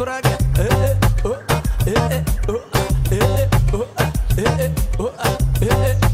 praga. Eh, eh, oh, eh, oh, eh, oh, eh, oh, eh, oh, eh, oh.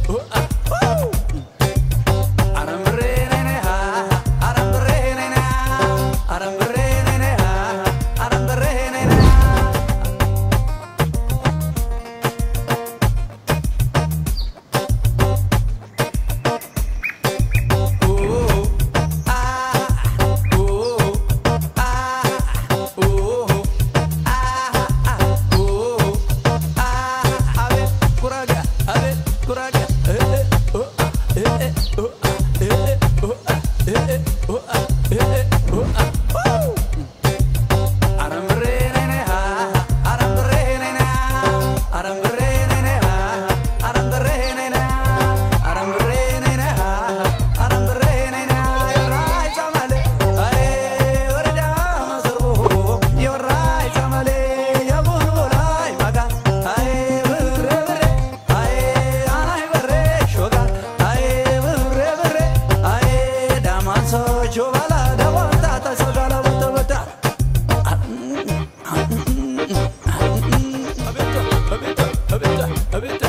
Every time